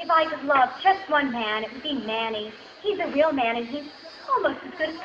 If I could love just one man, it would be Manny. He's a real man, and he's almost as good as